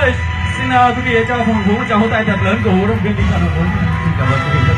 ơi. Xin uh, quý vị cho phòng vũ chào tay thật lớn của vũ động viên tinh thần hồng vũ xin cảm ơn quý vị.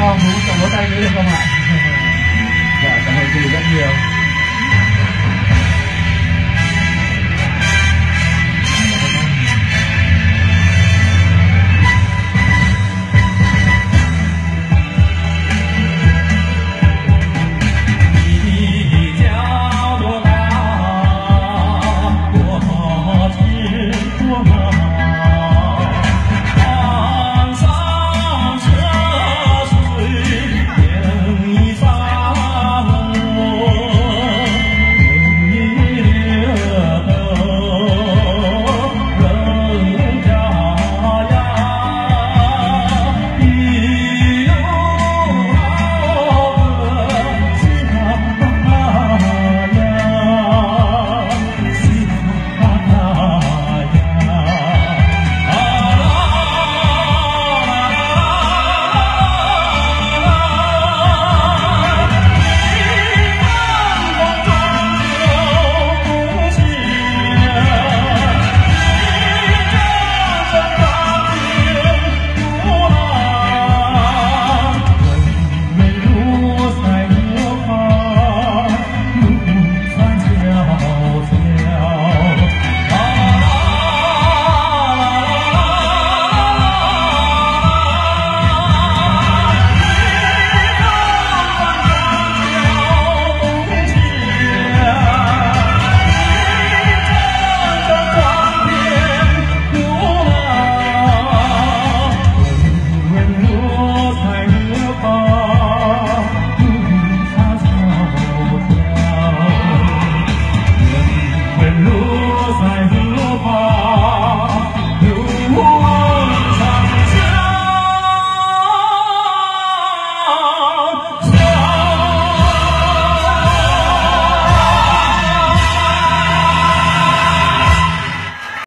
啊，冇错，我带佢哋过嚟。